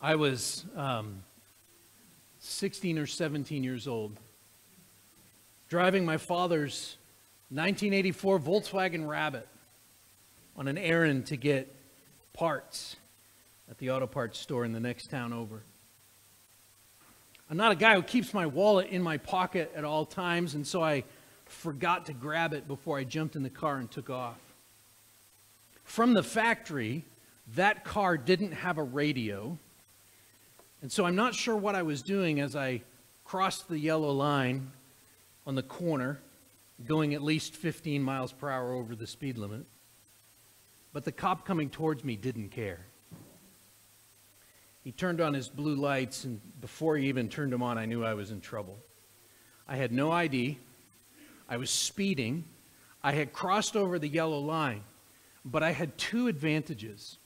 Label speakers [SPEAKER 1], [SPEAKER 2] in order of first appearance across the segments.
[SPEAKER 1] I was um, 16 or 17 years old, driving my father's 1984 Volkswagen Rabbit on an errand to get parts at the auto parts store in the next town over. I'm not a guy who keeps my wallet in my pocket at all times, and so I forgot to grab it before I jumped in the car and took off. From the factory, that car didn't have a radio, and so I'm not sure what I was doing as I crossed the yellow line on the corner, going at least 15 miles per hour over the speed limit. But the cop coming towards me didn't care. He turned on his blue lights, and before he even turned them on, I knew I was in trouble. I had no ID. I was speeding. I had crossed over the yellow line, but I had two advantages.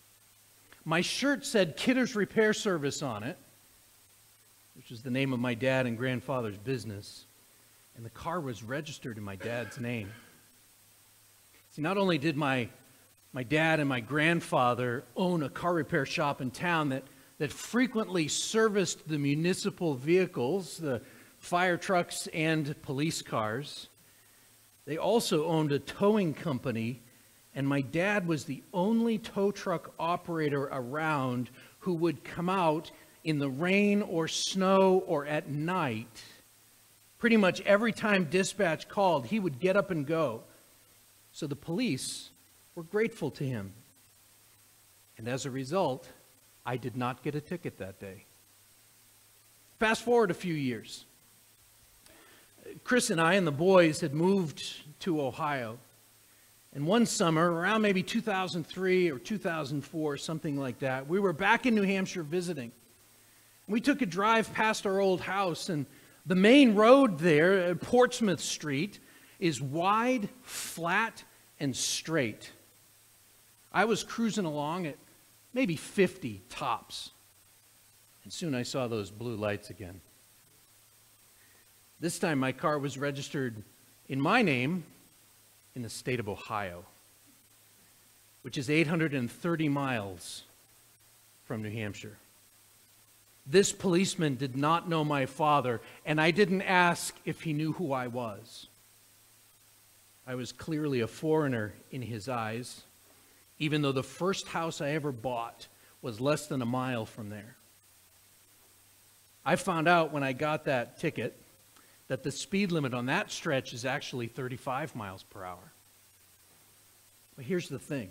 [SPEAKER 1] My shirt said Kidder's Repair Service on it, which is the name of my dad and grandfather's business, and the car was registered in my dad's name. See, not only did my, my dad and my grandfather own a car repair shop in town that that frequently serviced the municipal vehicles, the fire trucks and police cars. They also owned a towing company, and my dad was the only tow truck operator around who would come out in the rain or snow or at night. Pretty much every time dispatch called, he would get up and go. So the police were grateful to him. And as a result, I did not get a ticket that day. Fast forward a few years. Chris and I and the boys had moved to Ohio. And one summer, around maybe 2003 or 2004, something like that, we were back in New Hampshire visiting. We took a drive past our old house, and the main road there, uh, Portsmouth Street, is wide, flat, and straight. I was cruising along at maybe 50 tops. And soon I saw those blue lights again. This time my car was registered in my name in the state of Ohio, which is 830 miles from New Hampshire. This policeman did not know my father, and I didn't ask if he knew who I was. I was clearly a foreigner in his eyes even though the first house I ever bought was less than a mile from there. I found out when I got that ticket that the speed limit on that stretch is actually 35 miles per hour. But here's the thing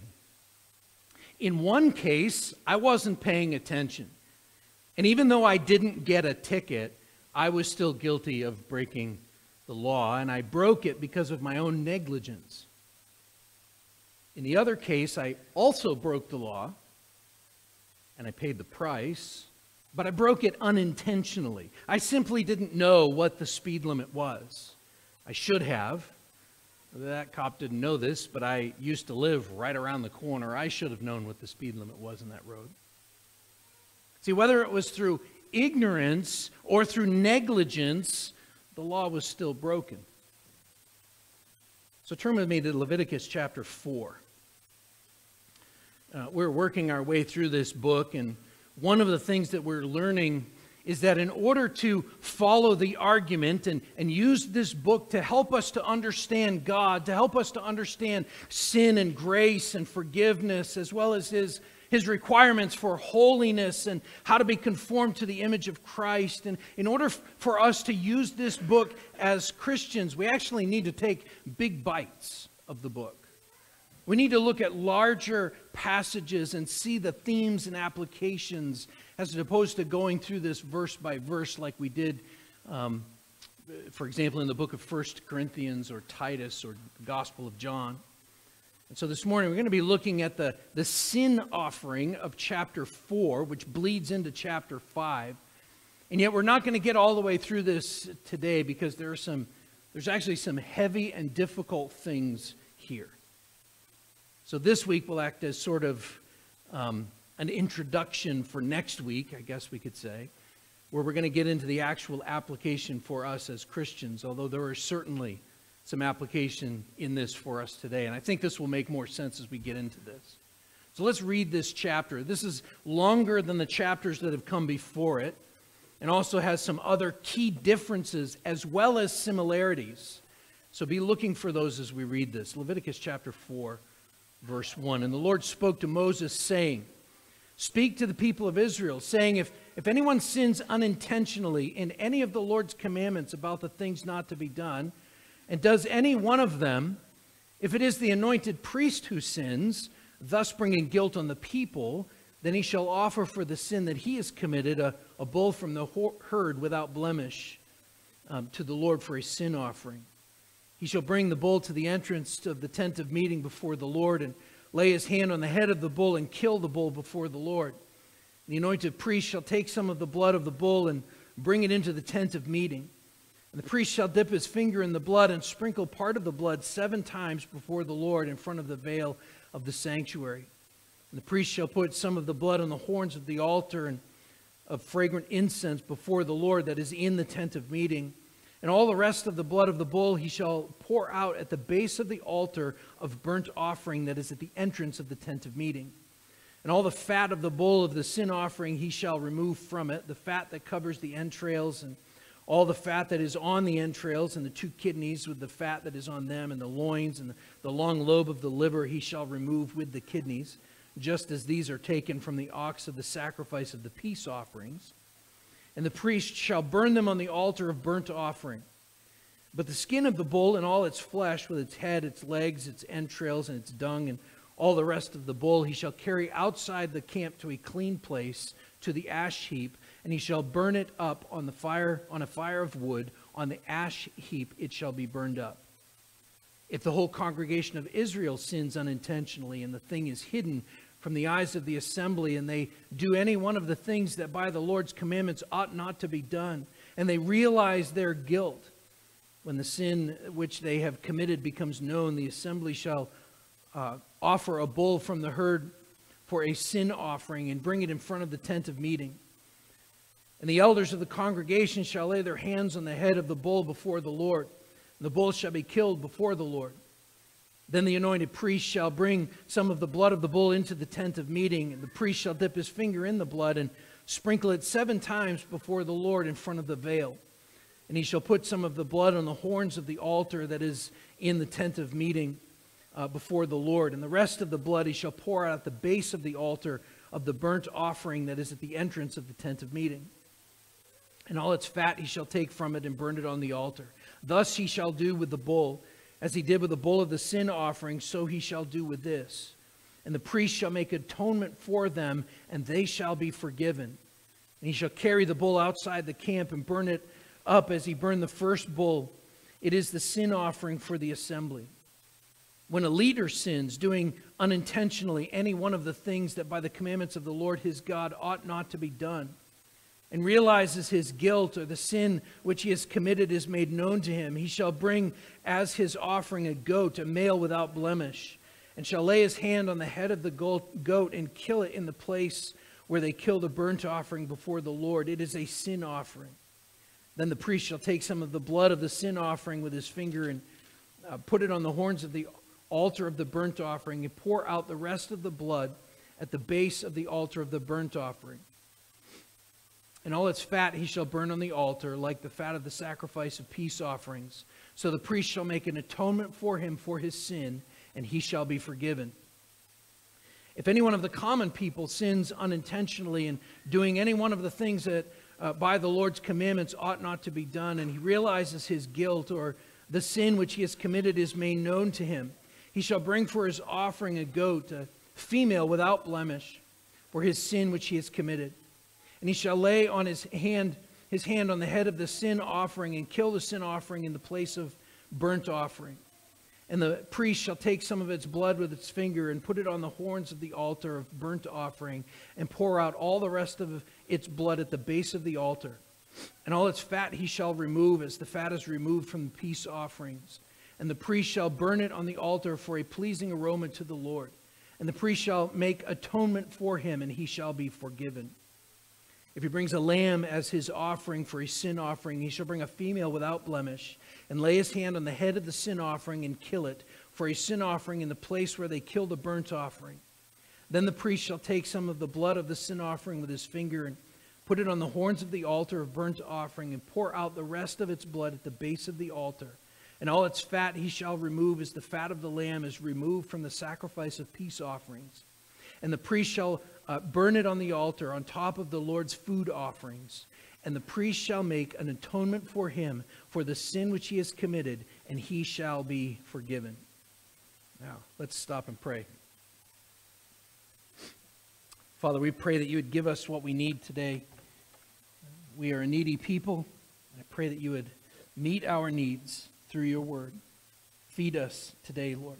[SPEAKER 1] in one case, I wasn't paying attention. And even though I didn't get a ticket, I was still guilty of breaking the law, and I broke it because of my own negligence. In the other case, I also broke the law and I paid the price, but I broke it unintentionally. I simply didn't know what the speed limit was. I should have. That cop didn't know this, but I used to live right around the corner. I should have known what the speed limit was in that road. See, whether it was through ignorance or through negligence, the law was still broken. So turn with me to Leviticus chapter 4. Uh, we're working our way through this book, and one of the things that we're learning is that in order to follow the argument and, and use this book to help us to understand God, to help us to understand sin and grace and forgiveness, as well as His, His requirements for holiness and how to be conformed to the image of Christ, and in order for us to use this book as Christians, we actually need to take big bites of the book. We need to look at larger passages and see the themes and applications as opposed to going through this verse by verse like we did, um, for example, in the book of First Corinthians or Titus or Gospel of John. And so this morning we're going to be looking at the, the sin offering of chapter 4, which bleeds into chapter 5. And yet we're not going to get all the way through this today because there are some, there's actually some heavy and difficult things here. So this week will act as sort of um, an introduction for next week, I guess we could say, where we're going to get into the actual application for us as Christians, although there are certainly some application in this for us today. And I think this will make more sense as we get into this. So let's read this chapter. This is longer than the chapters that have come before it, and also has some other key differences as well as similarities. So be looking for those as we read this. Leviticus chapter 4, verse 1. And the Lord spoke to Moses, saying, Speak to the people of Israel, saying, if, if anyone sins unintentionally in any of the Lord's commandments about the things not to be done, and does any one of them, if it is the anointed priest who sins, thus bringing guilt on the people, then he shall offer for the sin that he has committed a, a bull from the herd without blemish um, to the Lord for a sin offering. He shall bring the bull to the entrance of the tent of meeting before the Lord and lay his hand on the head of the bull and kill the bull before the Lord. The anointed priest shall take some of the blood of the bull and bring it into the tent of meeting. And the priest shall dip his finger in the blood and sprinkle part of the blood seven times before the Lord in front of the veil of the sanctuary. And the priest shall put some of the blood on the horns of the altar and of fragrant incense before the Lord that is in the tent of meeting. And all the rest of the blood of the bull he shall pour out at the base of the altar of burnt offering that is at the entrance of the tent of meeting. And all the fat of the bull of the sin offering he shall remove from it, the fat that covers the entrails, and all the fat that is on the entrails, and the two kidneys with the fat that is on them, and the loins, and the, long lobe of the liver he shall remove with the kidneys, just as these are taken from the ox of the sacrifice of the peace offerings and the priest shall burn them on the altar of burnt offering. But the skin of the bull and all its flesh, with its head, its legs, its entrails, and its dung, and all the rest of the bull, he shall carry outside the camp to a clean place, to the ash heap, and he shall burn it up on the fire, on a fire of wood. On the ash heap it shall be burned up. If the whole congregation of Israel sins unintentionally, and the thing is hidden from the eyes of the assembly, and they do any one of the things that by the Lord's commandments ought not to be done, and they realize their guilt. When the sin which they have committed becomes known, the assembly shall uh, offer a bull from the herd for a sin offering and bring it in front of the tent of meeting. And the elders of the congregation shall lay their hands on the head of the bull before the Lord. And the bull shall be killed before the Lord. Then the anointed priest shall bring some of the blood of the bull into the tent of meeting, and the priest shall dip his finger in the blood and sprinkle it seven times before the Lord in front of the veil. And he shall put some of the blood on the horns of the altar that is in the tent of meeting uh, before the Lord. And the rest of the blood he shall pour out at the base of the altar of the burnt offering that is at the entrance of the tent of meeting. And all its fat he shall take from it and burn it on the altar. Thus he shall do with the bull as he did with the bull of the sin offering, so he shall do with this. And the priest shall make atonement for them, and they shall be forgiven. And he shall carry the bull outside the camp and burn it up as he burned the first bull. It is the sin offering for the assembly. When a leader sins, doing unintentionally any one of the things that by the commandments of the Lord his God ought not to be done, and realizes his guilt or the sin which he has committed is made known to him, he shall bring as his offering a goat, a male without blemish, and shall lay his hand on the head of the goat and kill it in the place where they kill the burnt offering before the Lord. It is a sin offering. Then the priest shall take some of the blood of the sin offering with his finger and uh, put it on the horns of the altar of the burnt offering and pour out the rest of the blood at the base of the altar of the burnt offering and all its fat he shall burn on the altar, like the fat of the sacrifice of peace offerings. So the priest shall make an atonement for him for his sin, and he shall be forgiven. If any one of the common people sins unintentionally in doing any one of the things that uh, by the Lord's commandments ought not to be done, and he realizes his guilt or the sin which he has committed is made known to him, he shall bring for his offering a goat, a female without blemish, for his sin which he has committed. And he shall lay on his hand his hand on the head of the sin offering and kill the sin offering in the place of burnt offering. And the priest shall take some of its blood with its finger and put it on the horns of the altar of burnt offering and pour out all the rest of its blood at the base of the altar. And all its fat he shall remove as the fat is removed from the peace offerings. And the priest shall burn it on the altar for a pleasing aroma to the Lord. And the priest shall make atonement for him, and he shall be forgiven. If he brings a lamb as his offering for a sin offering, he shall bring a female without blemish, and lay his hand on the head of the sin offering and kill it for a sin offering in the place where they kill the burnt offering. Then the priest shall take some of the blood of the sin offering with his finger and put it on the horns of the altar of burnt offering and pour out the rest of its blood at the base of the altar. And all its fat he shall remove as the fat of the lamb is removed from the sacrifice of peace offerings. And the priest shall uh, burn it on the altar on top of the Lord's food offerings. And the priest shall make an atonement for him for the sin which he has committed, and he shall be forgiven. Now, let's stop and pray. Father, we pray that you would give us what we need today. We are a needy people. I pray that you would meet our needs through your word. Feed us today, Lord.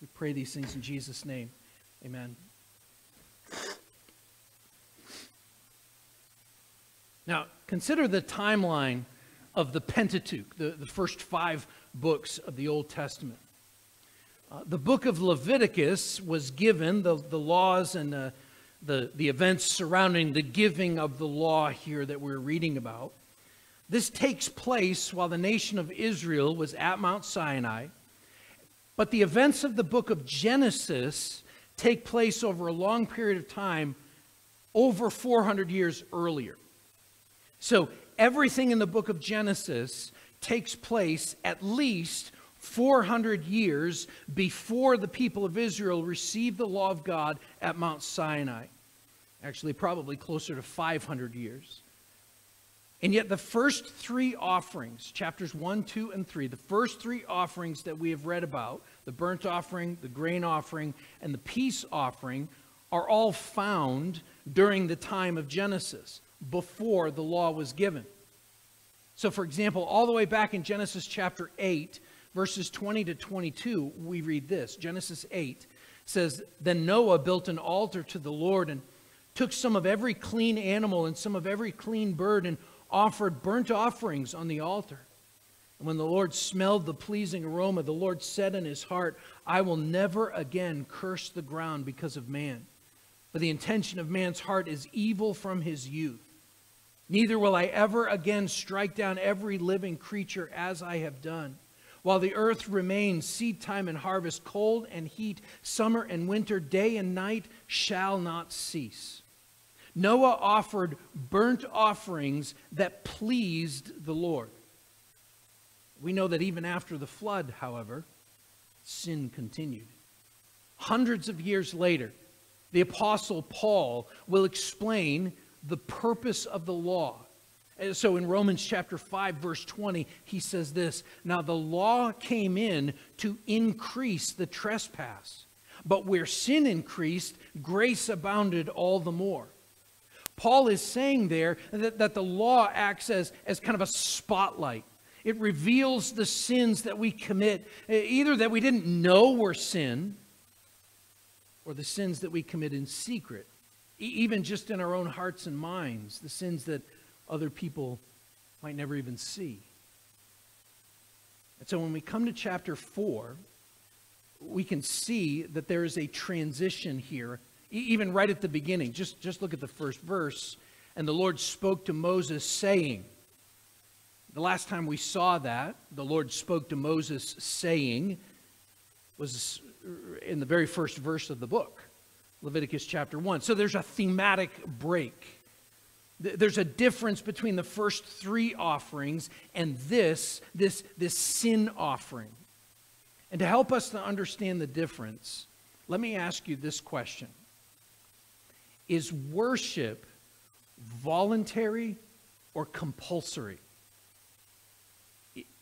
[SPEAKER 1] We pray these things in Jesus' name. Amen. Now, consider the timeline of the Pentateuch, the, the first five books of the Old Testament. Uh, the book of Leviticus was given, the, the laws and the, the, the events surrounding the giving of the law here that we're reading about. This takes place while the nation of Israel was at Mount Sinai. But the events of the book of Genesis take place over a long period of time, over 400 years earlier. So everything in the book of Genesis takes place at least 400 years before the people of Israel received the law of God at Mount Sinai. Actually, probably closer to 500 years. And yet, the first three offerings, chapters 1, 2, and 3, the first three offerings that we have read about the burnt offering, the grain offering, and the peace offering are all found during the time of Genesis, before the law was given. So, for example, all the way back in Genesis chapter 8, verses 20 to 22, we read this Genesis 8 says, Then Noah built an altar to the Lord and took some of every clean animal and some of every clean bird and offered burnt offerings on the altar. And when the Lord smelled the pleasing aroma, the Lord said in his heart, I will never again curse the ground because of man. For the intention of man's heart is evil from his youth. Neither will I ever again strike down every living creature as I have done. While the earth remains, seed time and harvest, cold and heat, summer and winter, day and night shall not cease. Noah offered burnt offerings that pleased the Lord. We know that even after the flood, however, sin continued. Hundreds of years later, the Apostle Paul will explain the purpose of the law. So in Romans chapter 5, verse 20, he says this Now the law came in to increase the trespass, but where sin increased, grace abounded all the more. Paul is saying there that, that the law acts as, as kind of a spotlight. It reveals the sins that we commit, either that we didn't know were sin, or the sins that we commit in secret even just in our own hearts and minds, the sins that other people might never even see. And so when we come to chapter 4, we can see that there is a transition here, even right at the beginning. Just, just look at the first verse. And the Lord spoke to Moses, saying, The last time we saw that, the Lord spoke to Moses, saying, was in the very first verse of the book. Leviticus chapter 1. So there's a thematic break. There's a difference between the first three offerings and this, this, this sin offering. And to help us to understand the difference, let me ask you this question Is worship voluntary or compulsory?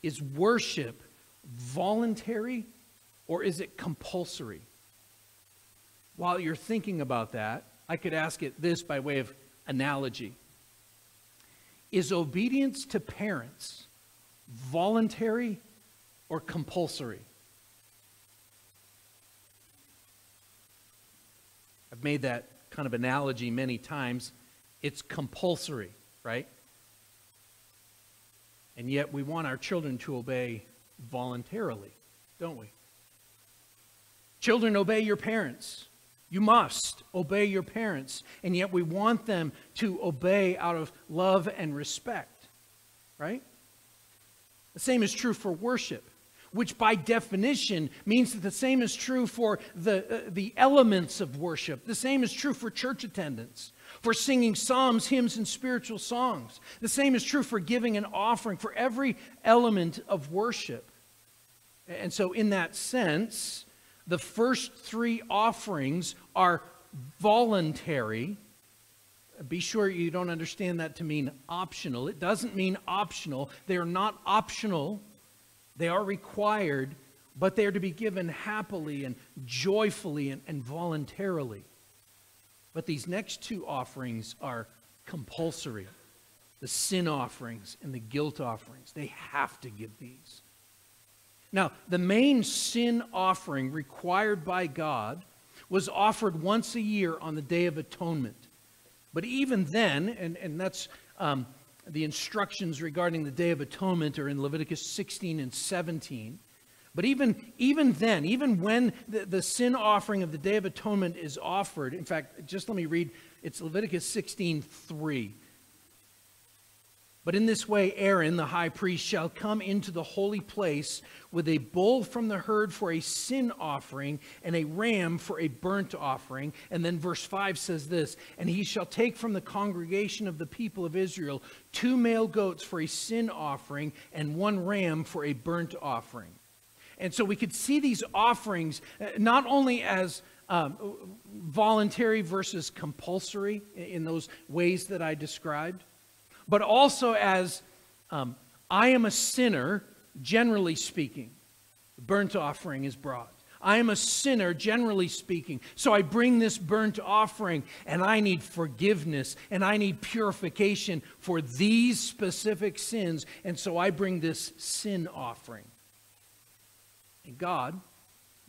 [SPEAKER 1] Is worship voluntary or is it compulsory? While you're thinking about that, I could ask it this by way of analogy Is obedience to parents voluntary or compulsory? I've made that kind of analogy many times. It's compulsory, right? And yet we want our children to obey voluntarily, don't we? Children, obey your parents. You must obey your parents, and yet we want them to obey out of love and respect, right? The same is true for worship. which by definition means that the same is true for the, uh, the elements of worship. The same is true for church attendance, for singing psalms, hymns, and spiritual songs. The same is true for giving an offering, for every element of worship. And so, in that sense, the first three offerings are voluntary. Be sure you don't understand that to mean optional. It doesn't mean optional. They are not optional they are required, but they are to be given happily and joyfully and, and voluntarily. But these next two offerings are compulsory the sin offerings and the guilt offerings. They have to give these. Now, the main sin offering required by God was offered once a year on the Day of Atonement. But even then, and, and that's um, the instructions regarding the Day of Atonement are in Leviticus 16 and 17. But even, even then, even when the, the sin offering of the Day of Atonement is offered, in fact, just let me read, it's Leviticus 16 3. But in this way, Aaron, the high priest, shall come into the holy place with a bull from the herd for a sin offering and a ram for a burnt offering. And then verse 5 says this And he shall take from the congregation of the people of Israel two male goats for a sin offering and one ram for a burnt offering. And so we could see these offerings uh, not only as um, voluntary versus compulsory in those ways that I described but also as um, I am a sinner, generally speaking. The burnt offering is brought. I am a sinner, generally speaking. So I bring this burnt offering, and I need forgiveness, and I need purification for these specific sins. And so I bring this sin offering. And God,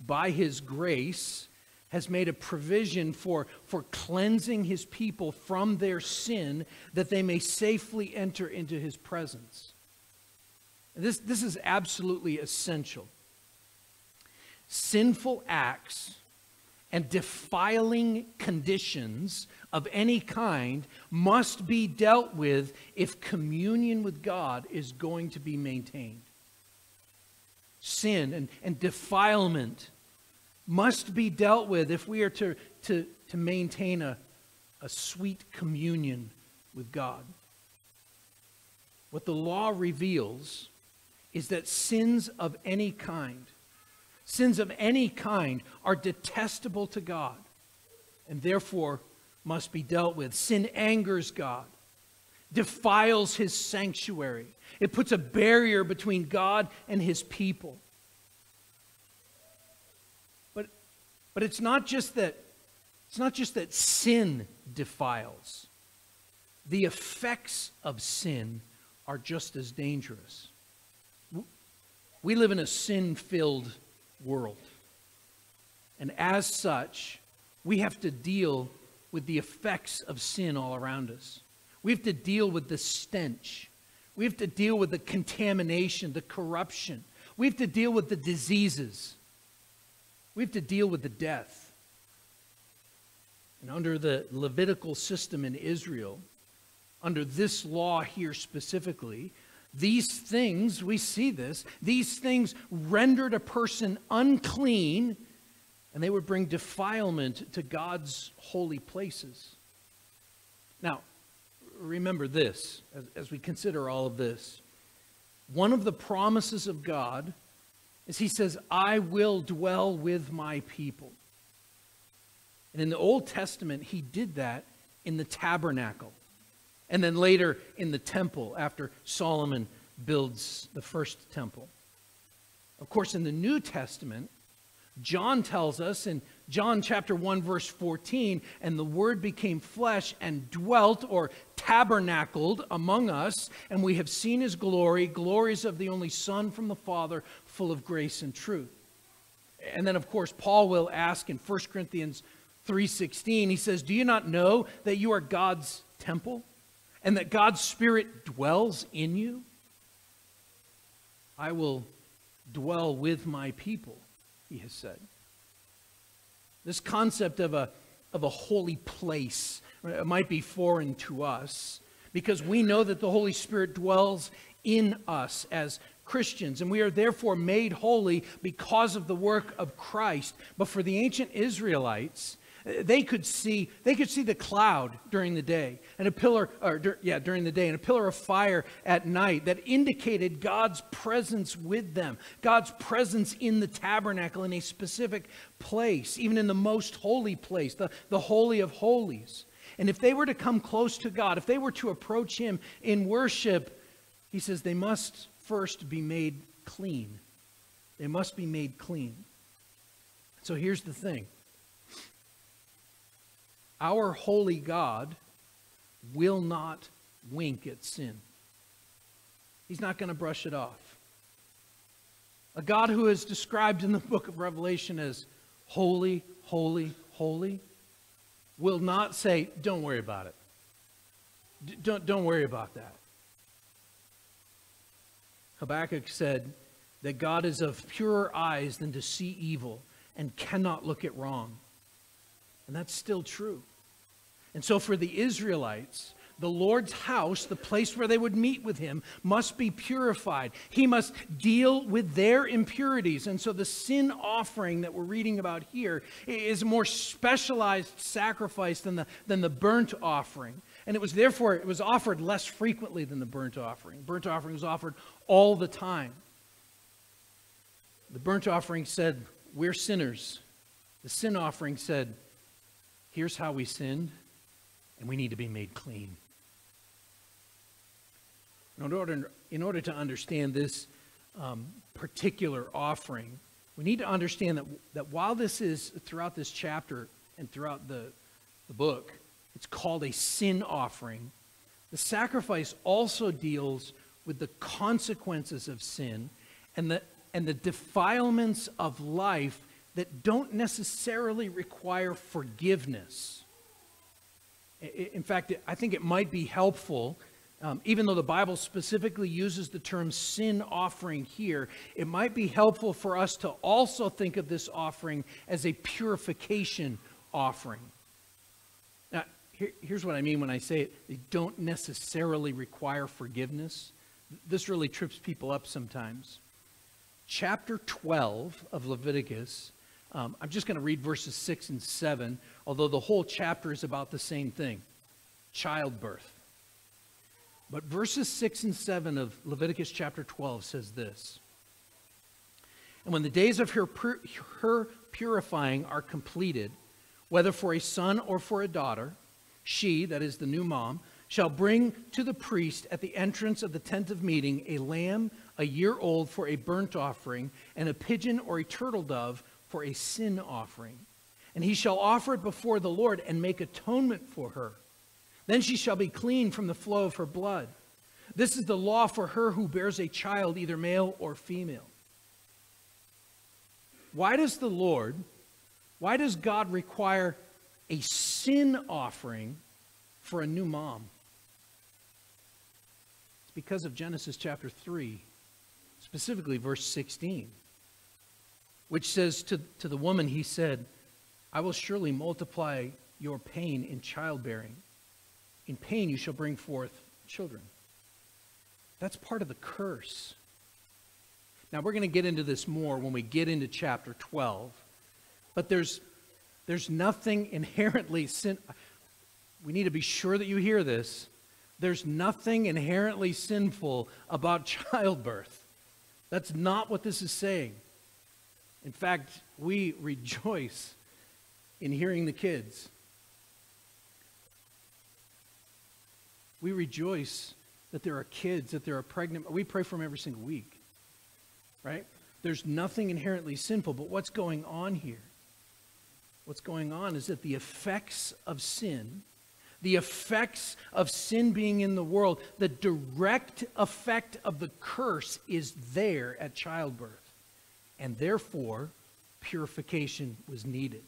[SPEAKER 1] by His grace, has made a provision for, for cleansing his people from their sin that they may safely enter into his presence. This, this is absolutely essential. Sinful acts and defiling conditions of any kind must be dealt with if communion with God is going to be maintained. Sin and, and defilement must be dealt with if we are to, to, to maintain a, a sweet communion with God. What the law reveals is that sins of any kind, sins of any kind, are detestable to God and therefore must be dealt with. Sin angers God, defiles his sanctuary, it puts a barrier between God and his people. But it's not just that it's not just that sin defiles. The effects of sin are just as dangerous. We live in a sin-filled world. And as such, we have to deal with the effects of sin all around us. We have to deal with the stench. We have to deal with the contamination, the corruption. We have to deal with the diseases. We have to deal with the death. And under the Levitical system in Israel, under this law here specifically, these things, we see this, these things rendered a person unclean and they would bring defilement to God's holy places. Now, remember this as, as we consider all of this. One of the promises of God is he says, I will dwell with my people. And in the Old Testament, he did that in the tabernacle. And then later in the temple after Solomon builds the first temple. Of course, in the New Testament, John tells us in John chapter 1 verse 14, and the word became flesh and dwelt or tabernacled among us, and we have seen his glory, glories of the only Son from the Father, full of grace and truth. And then of course Paul will ask in 1 Corinthians 3:16, he says, "Do you not know that you are God's temple and that God's spirit dwells in you? I will dwell with my people," he has said. This concept of a, of a holy place might be foreign to us because we know that the Holy Spirit dwells in us as Christians, and we are therefore made holy because of the work of Christ. But for the ancient Israelites, they could see they could see the cloud during the day and a pillar or yeah during the day and a pillar of fire at night that indicated God's presence with them God's presence in the tabernacle in a specific place even in the most holy place the, the holy of holies and if they were to come close to God if they were to approach him in worship he says they must first be made clean they must be made clean so here's the thing our holy God will not wink at sin. He's not going to brush it off. A God who is described in the book of Revelation as holy, holy, holy will not say, Don't worry about it. D- don't, don't worry about that. Habakkuk said that God is of purer eyes than to see evil and cannot look at wrong. And that's still true. And so, for the Israelites, the Lord's house, the place where they would meet with him, must be purified. He must deal with their impurities. And so, the sin offering that we're reading about here is a more specialized sacrifice than the, than the burnt offering. And it was therefore, it was offered less frequently than the burnt offering. Burnt offering was offered all the time. The burnt offering said, We're sinners. The sin offering said, Here's how we sinned and we need to be made clean. In order, in order to understand this um, particular offering, we need to understand that, that while this is throughout this chapter and throughout the, the book, it's called a sin offering. The sacrifice also deals with the consequences of sin and the, and the defilements of life that don't necessarily require forgiveness. In fact, I think it might be helpful, um, even though the Bible specifically uses the term sin offering here, it might be helpful for us to also think of this offering as a purification offering. Here, here's what I mean when I say it they don't necessarily require forgiveness. This really trips people up sometimes. Chapter 12 of Leviticus um, I'm just going to read verses 6 and 7, although the whole chapter is about the same thing childbirth. But verses 6 and 7 of Leviticus chapter 12 says this And when the days of her, her purifying are completed, whether for a son or for a daughter, she, that is the new mom, shall bring to the priest at the entrance of the tent of meeting a lamb a year old for a burnt offering, and a pigeon or a turtle dove for a sin offering. And he shall offer it before the Lord and make atonement for her. Then she shall be clean from the flow of her blood. This is the law for her who bears a child, either male or female. Why does the Lord, why does God require a sin offering for a new mom? It's because of Genesis chapter 3, specifically verse 16 which says to, to the woman, He said, I will surely multiply your pain in childbearing. In pain you shall bring forth children. That's part of the curse. Now, we're going to get into this more when we get into chapter 12. But there's, there's nothing inherently sin. We need to be sure that you hear this. There's nothing inherently sinful about childbirth. That's not what this is saying. In fact, we rejoice in hearing the kids. We rejoice that there are kids, that there are pregnant. We pray for them every single week, right? There's nothing inherently sinful, but what's going on here? What's going on is that the effects of sin, the effects of sin being in the world, the direct effect of the curse is there at childbirth and therefore purification was needed.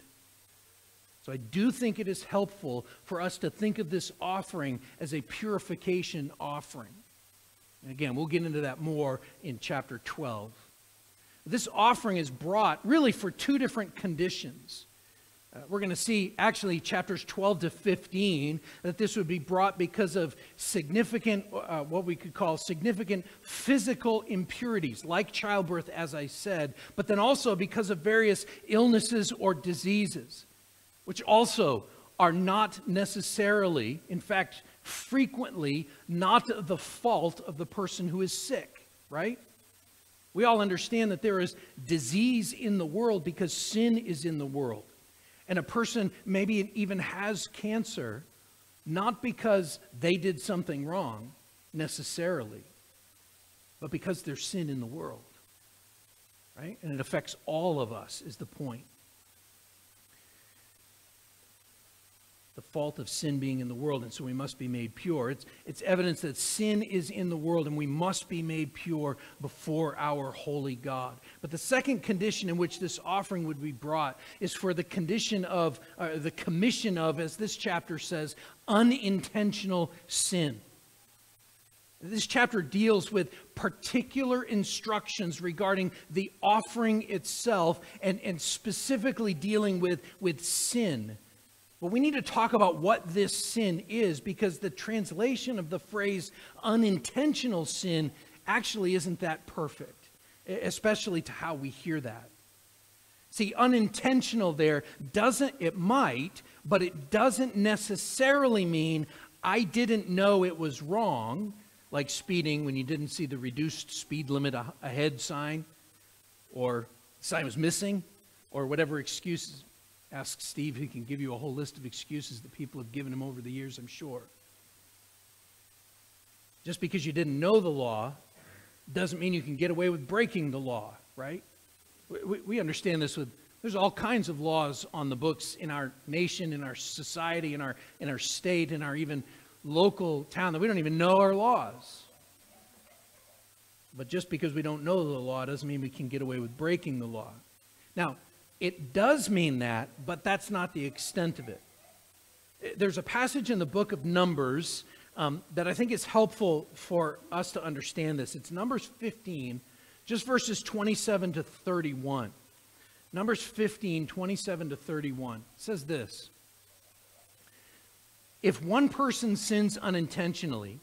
[SPEAKER 1] So I do think it is helpful for us to think of this offering as a purification offering. And again, we'll get into that more in chapter 12. This offering is brought really for two different conditions. Uh, we're going to see actually chapters 12 to 15 that this would be brought because of significant, uh, what we could call significant physical impurities, like childbirth, as I said, but then also because of various illnesses or diseases, which also are not necessarily, in fact, frequently, not the fault of the person who is sick, right? We all understand that there is disease in the world because sin is in the world and a person maybe even has cancer, not because they did something wrong necessarily, but because there's sin in the world. Right? And it affects all of us, is the point. The fault of sin being in the world, and so we must be made pure. It's, it's evidence that sin is in the world, and we must be made pure before our holy God. But the second condition in which this offering would be brought is for the condition of, uh, the commission of, as this chapter says, unintentional sin. This chapter deals with particular instructions regarding the offering itself and, and specifically dealing with, with sin but we need to talk about what this sin is because the translation of the phrase unintentional sin actually isn't that perfect, especially to how we hear that. See, unintentional there doesn't, it might, but it doesn't necessarily mean I didn't know it was wrong, like speeding when you didn't see the reduced speed limit ahead sign, or sign was missing, or whatever excuses Ask Steve, he can give you a whole list of excuses that people have given him over the years, I'm sure. Just because you didn't know the law doesn't mean you can get away with breaking the law, right? We, we understand this with, there's all kinds of laws on the books in our nation, in our society, in our, in our state, in our even local town that we don't even know our laws. But just because we don't know the law doesn't mean we can get away with breaking the law. Now, it does mean that, but that's not the extent of it. There's a passage in the book of Numbers um, that I think is helpful for us to understand this. It's Numbers 15, just verses 27 to 31. Numbers 15, 27 to 31. Says this If one person sins unintentionally,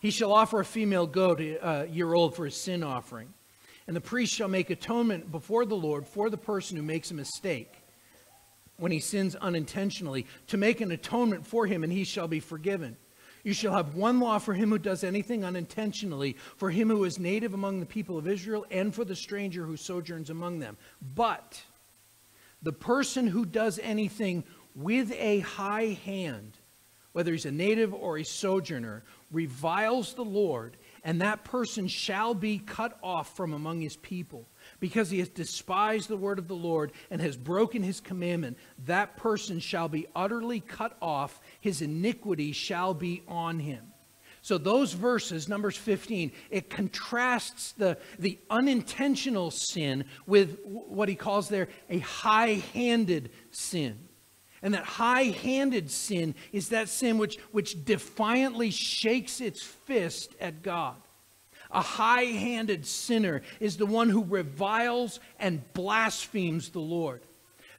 [SPEAKER 1] he shall offer a female goat a uh, year old for a sin offering. And the priest shall make atonement before the Lord for the person who makes a mistake when he sins unintentionally, to make an atonement for him, and he shall be forgiven. You shall have one law for him who does anything unintentionally, for him who is native among the people of Israel, and for the stranger who sojourns among them. But the person who does anything with a high hand, whether he's a native or a sojourner, reviles the Lord and that person shall be cut off from among his people. Because he has despised the word of the Lord and has broken his commandment, that person shall be utterly cut off. His iniquity shall be on him. So, those verses, Numbers 15, it contrasts the, the unintentional sin with what he calls there a high handed sin. And that high handed sin is that sin which, which defiantly shakes its fist at God. A high handed sinner is the one who reviles and blasphemes the Lord.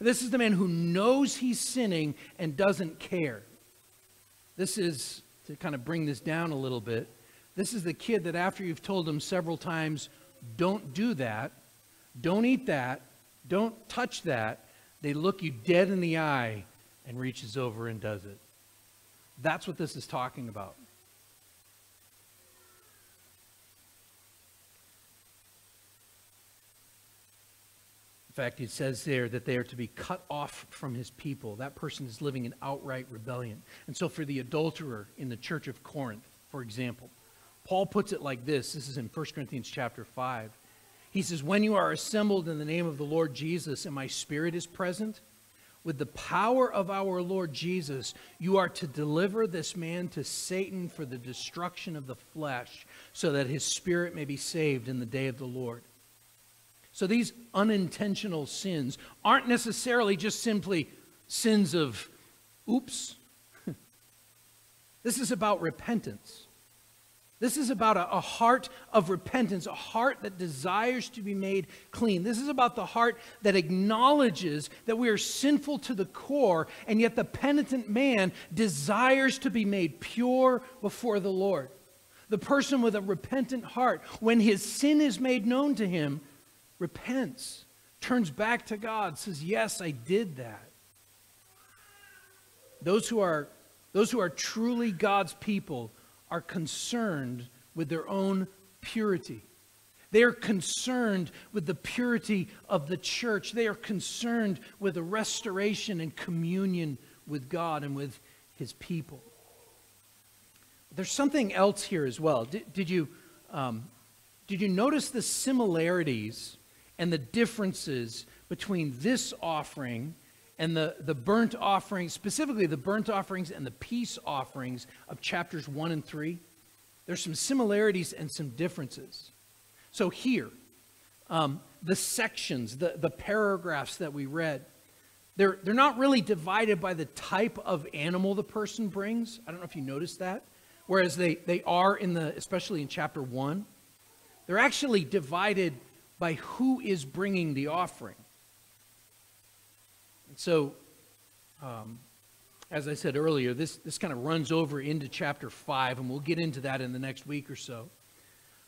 [SPEAKER 1] This is the man who knows he's sinning and doesn't care. This is, to kind of bring this down a little bit, this is the kid that after you've told him several times, don't do that, don't eat that, don't touch that, they look you dead in the eye and reaches over and does it. That's what this is talking about. In fact, it says there that they are to be cut off from his people. That person is living in outright rebellion. And so, for the adulterer in the church of Corinth, for example, Paul puts it like this this is in 1 Corinthians chapter 5. He says, When you are assembled in the name of the Lord Jesus and my spirit is present, with the power of our Lord Jesus, you are to deliver this man to Satan for the destruction of the flesh, so that his spirit may be saved in the day of the Lord. So these unintentional sins aren't necessarily just simply sins of oops. this is about repentance. This is about a, a, heart of repentance, a heart that desires to be made clean. This is about the heart that acknowledges that we are sinful to the core, and yet the penitent man desires to be made pure before the Lord. The person with a repentant heart, when his sin is made known to him, repents, turns back to God, says, Yes, I did that. Those who are, those who are truly God's people are concerned with their own purity. They are concerned with the purity of the church. They are concerned with the restoration and communion with God and with his people. There's something else here as well. Did, did you, um, did you notice the similarities and the differences between this offering and the, the burnt offerings, specifically the burnt offerings and the peace offerings of chapters 1 and 3, there's some similarities and some differences. So here, um, the sections, the, the paragraphs that we read, they're, they're not really divided by the type of animal the person brings. I don't know if you noticed that. Whereas they, they are in the, especially in chapter 1, they're actually divided by who is bringing the offering. So, um, as I said earlier, this, this kind of runs over into chapter 5, and we'll get into that in the next week or so.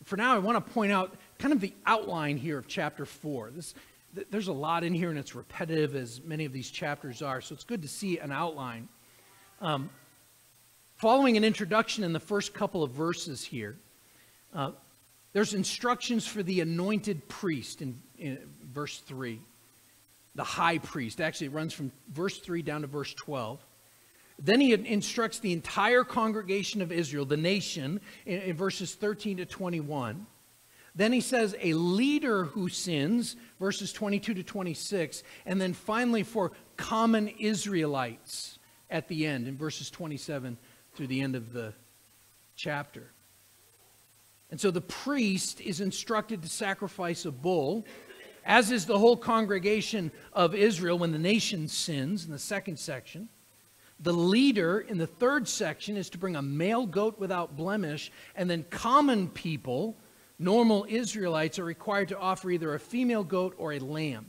[SPEAKER 1] For now, I want to point out kind of the outline here of chapter 4. This, th- there's a lot in here, and it's repetitive, as many of these chapters are, so it's good to see an outline. Um, following an introduction in the first couple of verses here, uh, there's instructions for the anointed priest in, in verse 3 the high priest. Actually, it runs from verse 3 down to verse 12. Then he instructs the entire congregation of Israel, the nation, in, in, verses 13 to 21. Then he says, a leader who sins, verses 22 to 26. And then finally, for common Israelites at the end, in verses 27 through the end of the chapter. And so the priest is instructed to sacrifice a bull as is the whole congregation of Israel when the nation sins in the second section. The leader in the third section is to bring a male goat without blemish, and then common people, normal Israelites, are required to offer either a female goat or a lamb.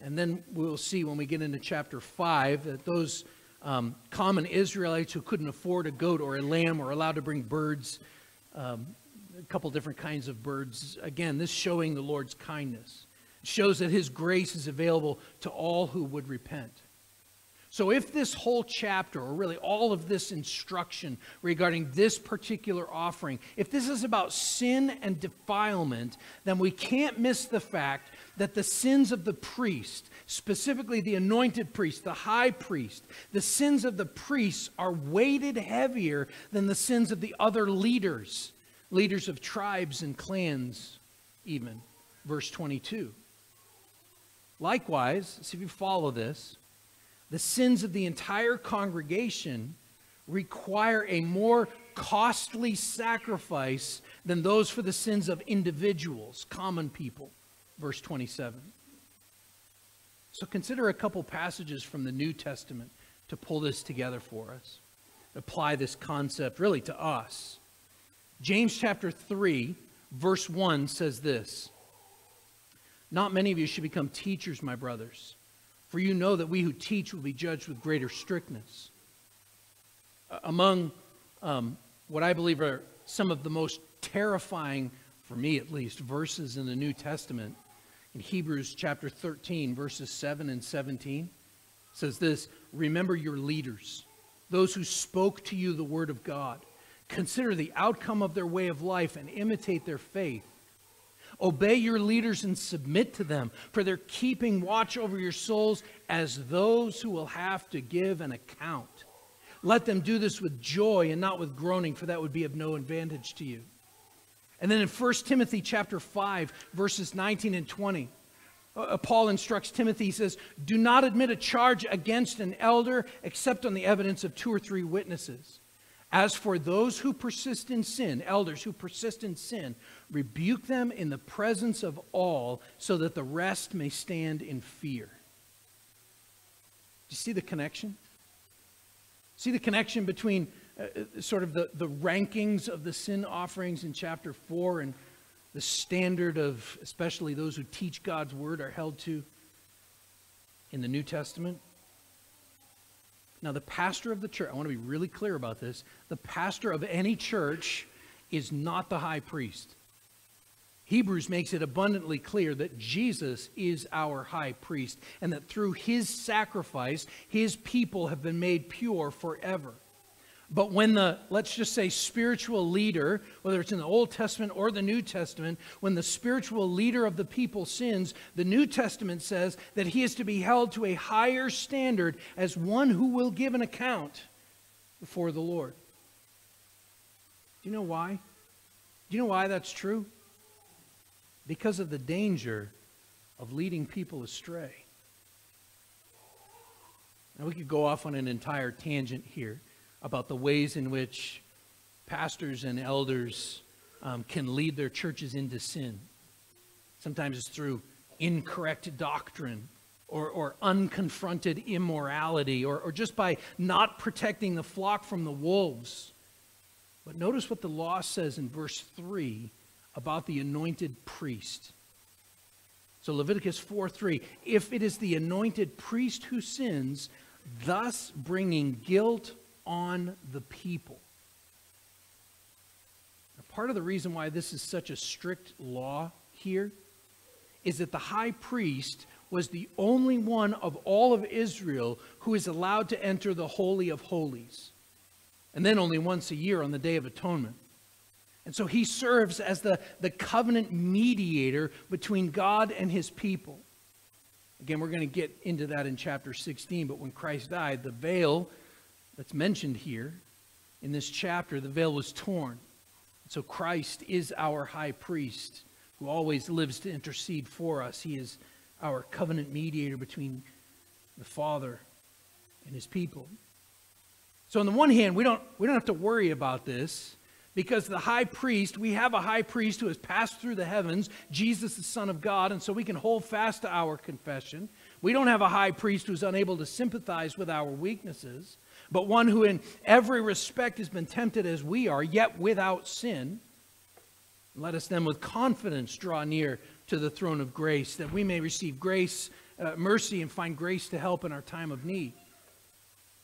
[SPEAKER 1] And then we'll see when we get into chapter 5 that those um, common Israelites who couldn't afford a goat or a lamb were allowed to bring birds um, a couple different kinds of birds. Again, this showing the Lord's kindness. It shows that his grace is available to all who would repent. So, if this whole chapter, or really all of this instruction regarding this particular offering, if this is about sin and defilement, then we can't miss the fact that the sins of the priest, specifically the anointed priest, the high priest, the sins of the priests are weighted heavier than the sins of the other leaders leaders of tribes and clans, even. Verse 22. Likewise, see if you follow this, the sins of the entire congregation require a more costly sacrifice than those for the sins of individuals, common people. Verse 27. So consider a couple passages from the New Testament to pull this together for us. Apply this concept really to us. James chapter 3, verse 1 says this Not many of you should become teachers, my brothers, for you know that we who teach will be judged with greater strictness. Among um, what I believe are some of the most terrifying, for me at least, verses in the New Testament, in Hebrews chapter 13, verses 7 and 17, says this Remember your leaders, those who spoke to you the word of God Consider the outcome of their way of life and imitate their faith. Obey your leaders and submit to them, for they're keeping watch over your souls as those who will have to give an account. Let them do this with joy and not with groaning, for that would be of no advantage to you. And then in 1 Timothy chapter 5, verses 19 and 20, uh, Paul instructs Timothy, he says, Do not admit a charge against an elder except on the evidence of two or three witnesses. As for those who persist in sin, elders who persist in sin, rebuke them in the presence of all so that the rest may stand in fear. Do you see the connection? See the connection between uh, sort of the, the rankings of the sin offerings in chapter 4 and the standard of especially those who teach God's word are held to in the New Testament. Now, the pastor of the church, I want to be really clear about this. The pastor of any church is not the high priest. Hebrews makes it abundantly clear that Jesus is our high priest and that through his sacrifice, his people have been made pure forever. But when the, let's just say, spiritual leader, whether it's in the Old Testament or the New Testament, when the spiritual leader of the people sins, the New Testament says that he is to be held to a higher standard as one who will give an account before the Lord. Do you know why? Do you know why that's true? Because of the danger of leading people astray. Now, we could go off on an entire tangent here about the ways in which pastors and elders um, can lead their churches into sin. Sometimes it's through incorrect doctrine or, or unconfronted immorality or, or just by not protecting the flock from the wolves. But notice what the law says in verse 3 about the anointed priest. So Leviticus 4 3, if it is the anointed priest who sins, thus bringing guilt on the people. Now, part of the reason why this is such a strict law here is that the high priest was the only one of all of Israel who is allowed to enter the Holy of Holies. And then only once a year on the Day of Atonement. And so he serves as the, the covenant mediator between God and his people. Again, we're going to get into that in chapter 16, but when Christ died, the veil that's mentioned here in this chapter, the veil was torn. So Christ is our high priest who always lives to intercede for us. He is our covenant mediator between the Father and his people. So on the one hand, we don't, we don't have to worry about this because the high priest, we have a high priest who has passed through the heavens, Jesus, the Son of God, and so we can hold fast to our confession. We don't have a high priest who's unable to sympathize with our weaknesses but one who in every respect has been tempted as we are, yet without sin. Let us then with confidence draw near to the throne of grace, that we may receive grace, uh, mercy, and find grace to help in our time of need.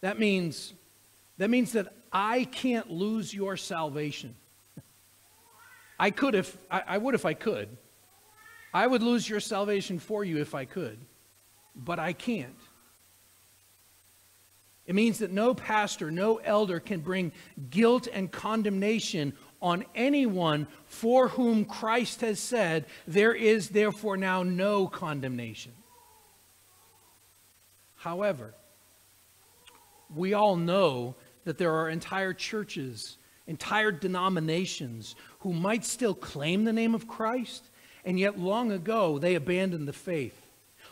[SPEAKER 1] That means, that means that I can't lose your salvation. I could if I, I would if I could. I would lose your salvation for you if I could, but I can't. It means that no pastor, no elder can bring guilt and condemnation on anyone for whom Christ has said, There is therefore now no condemnation. However, we all know that there are entire churches, entire denominations who might still claim the name of Christ, and yet long ago they abandoned the faith.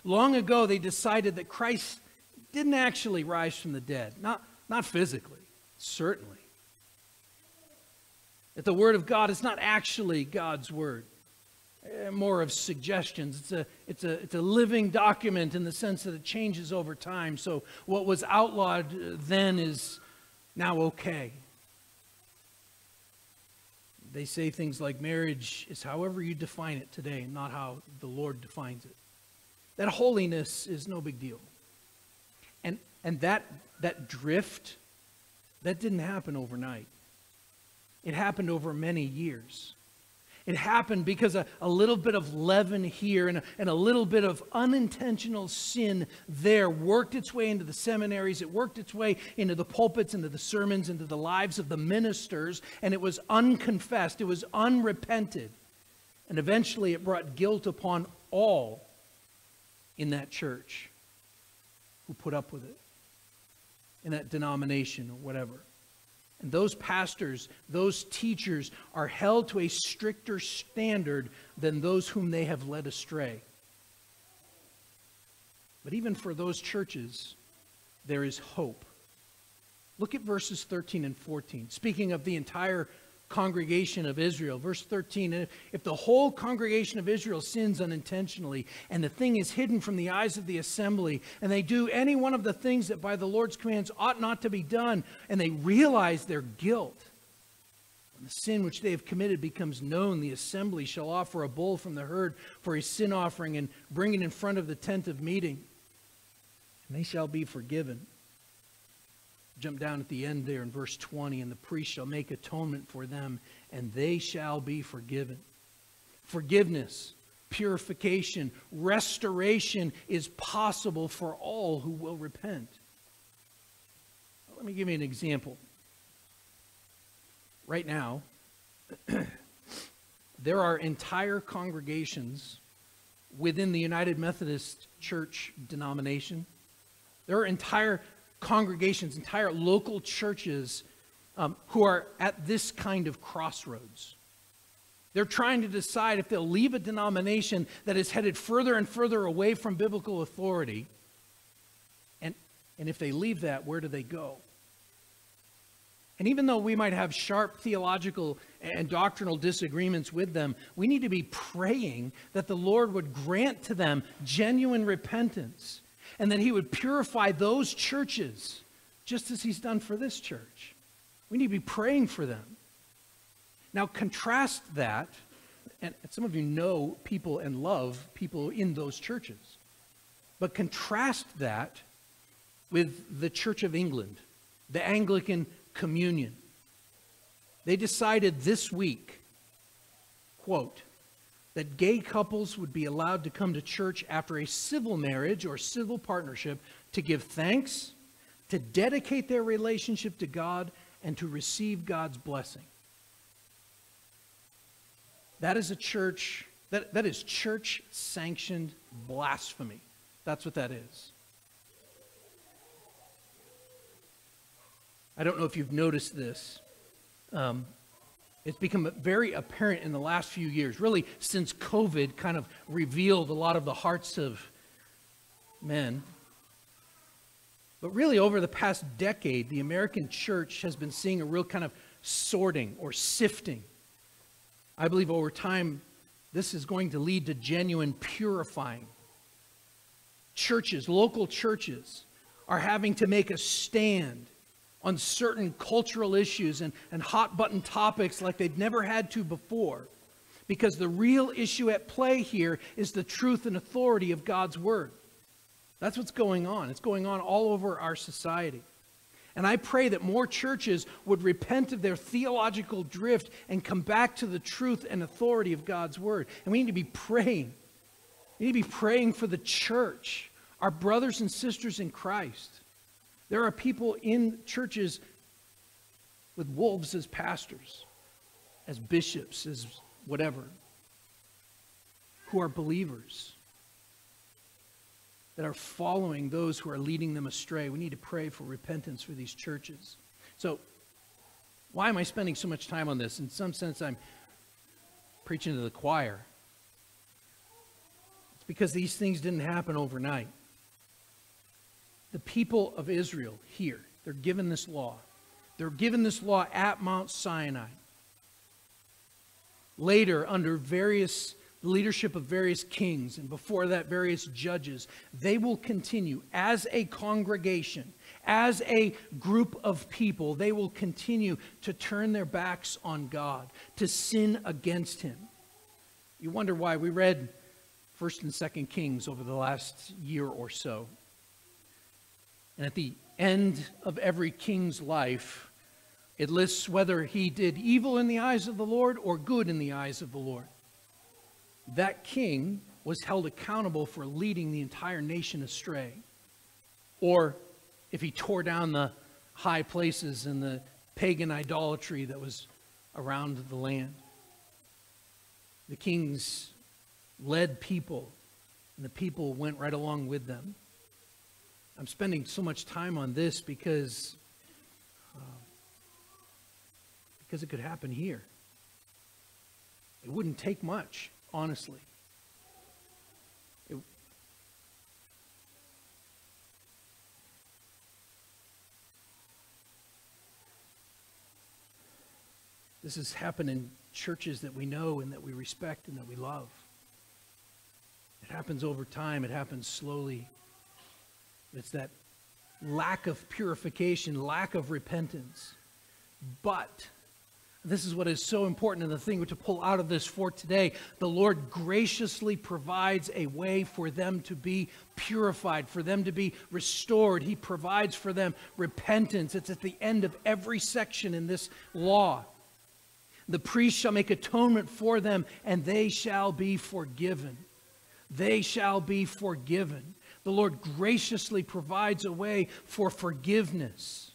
[SPEAKER 1] Long ago they decided that Christ didn't actually rise from the dead. Not, not physically, certainly. That the Word of God is not actually God's Word. Eh, more of suggestions. It's a, it's, a, it's a living document in the sense that it changes over time. So what was outlawed uh, then is now okay. They say things like marriage is however you define it today, not how the Lord defines it. That holiness is no big deal. And, that, that drift, that didn't happen overnight. It happened over many years. It happened because a, a little bit of leaven here and a, and a little bit of unintentional sin there worked its way into the seminaries. It worked its way into the pulpits, into the sermons, into the lives of the ministers, and it was unconfessed. It was unrepented. And eventually it brought guilt upon all in that church who put up with it in that denomination or whatever. And those pastors, those teachers are held to a stricter standard than those whom they have led astray. But even for those churches, there is hope. Look at verses 13 and 14. Speaking of the entire congregation of Israel. Verse 13 "And If the whole congregation of Israel sins unintentionally, and the thing is hidden from the eyes of the assembly, and they do any one of the things that by the Lord's commands ought not to be done, and they realize their guilt, the sin which they have committed becomes known, the assembly shall offer a bull from the herd for a sin offering and bring it in front of the tent of meeting, and they shall be forgiven. Jump down at the end there in verse 20, and the priest shall make atonement for them, and they shall be forgiven. Forgiveness, purification, restoration is possible for all who will repent. Let me give you an example. Right now, there are entire congregations within the United Methodist Church denomination. There are entire congregations, entire local churches um, who are at this kind of crossroads. They're trying to decide if they'll leave a denomination that is headed further and further away from biblical authority. And, and if they leave that, where do they go? And even though we might have sharp theological and doctrinal disagreements with them, we need to be praying that the Lord would grant to them genuine repentance and that he would purify those churches just as he's done for this church. We need to be praying for them. Now, contrast that, and some of you know people and love people in those churches, but contrast that with the Church of England, the Anglican Communion. They decided this week, quote, that gay couples would be allowed to come to church after a civil marriage or civil partnership to give thanks, to dedicate their relationship to God, and to receive God's blessing. That is a church, that, that is church sanctioned blasphemy. That's what that is. I don't know if you've noticed this. Um, it's become very apparent in the last few years, really since COVID kind of revealed a lot of the hearts of men. But really, over the past decade, the American church has been seeing a real kind of sorting or sifting. I believe over time, this is going to lead to genuine purifying. Churches, local churches, are having to make a stand on certain cultural issues and, and hot button topics like they've never had to before. Because the real issue at play here is the truth and authority of God's Word. That's what's going on. It's going on all over our society. And I pray that more churches would repent of their theological drift and come back to the truth and authority of God's Word. And we need to be praying. We need to be praying for the church, our brothers and sisters in Christ. There are people in churches with wolves as pastors, as bishops, as whatever, who are believers that are following those who are leading them astray. We need to pray for repentance for these churches. So, why am I spending so much time on this? In some sense, I'm preaching to the choir. It's because these things didn't happen overnight the people of Israel here, they're given this law. They're given this law at Mount Sinai. Later, under various leadership of various kings, and before that, various judges, they will continue as a congregation, as a group of people, they will continue to turn their backs on God, to sin against Him. You wonder why we read 1st and 2nd Kings over the last year or so. And at the end of every king's life, it lists whether he did evil in the eyes of the Lord or good in the eyes of the Lord. That king was held accountable for leading the entire nation astray. Or if he tore down the high places and the pagan idolatry that was around the land. The kings led people, and the people went right along with them. I'm spending so much time on this because uh, because it could happen here. It wouldn't take much, honestly. It, This has happened in churches that we know and that we respect and that we love. It happens over time, it happens slowly. It's that lack of purification, lack of repentance. But this is what is so important and the thing to pull out of this for today. The Lord graciously provides a way for them to be purified, for them to be restored. He provides for them repentance. It's at the end of every section in this law. The priest shall make atonement for them, and they shall be forgiven. They shall be forgiven. The Lord graciously provides a way for forgiveness.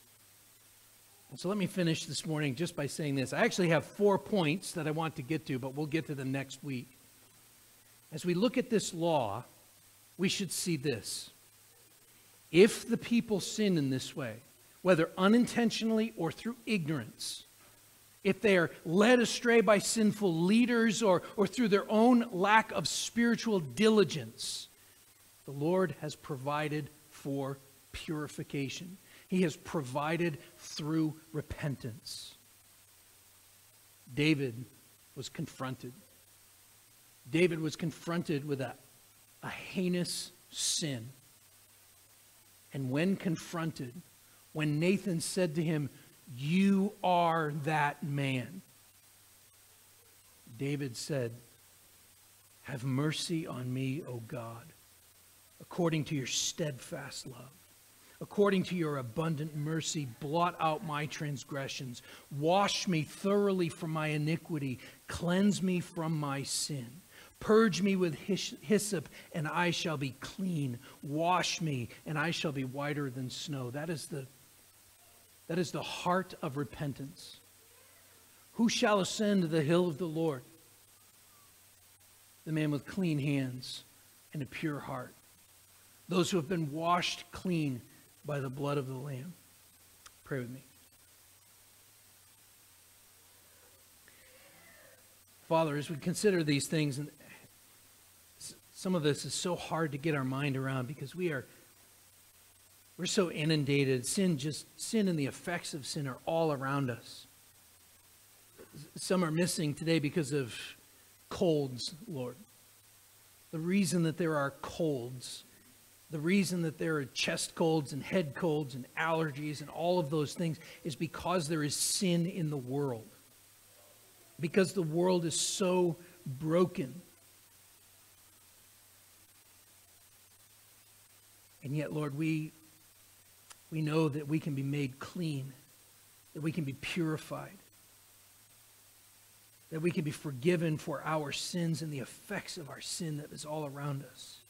[SPEAKER 1] And so let me finish this morning just by saying this. I actually have four points that I want to get to, but we'll get to them next week. As we look at this law, we should see this. If the people sin in this way, whether unintentionally or through ignorance, if they are led astray by sinful leaders or, or through their own lack of spiritual diligence, the Lord has provided for purification. He has provided through repentance. David was confronted. David was confronted with a, a heinous sin. And when confronted, when Nathan said to him, you are that man. David said, Have mercy on me, O God, according to your steadfast love. According to your abundant mercy, blot out my transgressions. Wash me thoroughly from my iniquity. Cleanse me from my sin. Purge me with hyssop, and I shall be clean. Wash me, and I shall be whiter than snow. That is the that is the heart of repentance. Who shall ascend the hill of the Lord? The man with clean hands and a pure heart. Those who have been washed clean by the blood of the Lamb. Pray with me. Father, as we consider these things, and some of this is so hard to get our mind around because we are we're so inundated. Sin just sin and the effects of sin are all around us. Some are missing today because of colds, Lord. The reason that there are colds, the reason that there are chest colds and head colds and allergies and all of those things is because there is sin in the world. Because the world is so broken. And yet, Lord, we we know that we can be made clean, that we can be purified, that we can be forgiven for our sins and the effects of our sin that is all around us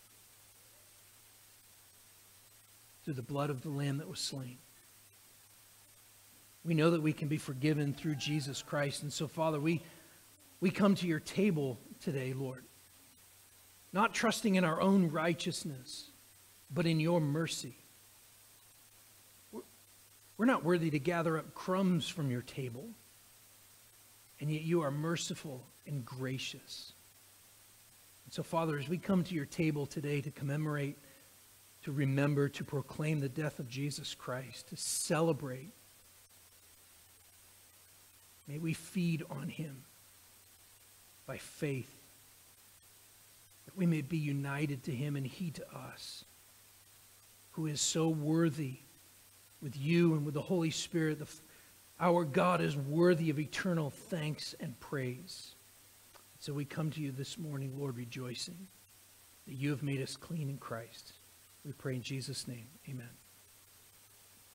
[SPEAKER 1] through the blood of the Lamb that was slain. We know that we can be forgiven through Jesus Christ. And so, Father, we, we come to your table today, Lord, not trusting in our own righteousness, but in your mercy. We're not worthy to gather up crumbs from your table, and yet you are merciful and gracious. And so, Father, as we come to your table today to commemorate, to remember, to proclaim the death of Jesus Christ, to celebrate, may we feed on him by faith, that we may be united to him and he to us, who is so worthy with you and with the Holy Spirit. The, our God is worthy of eternal thanks and praise. So we come to you this morning, Lord, rejoicing that you have made us clean in Christ. We pray in Jesus' name. Amen.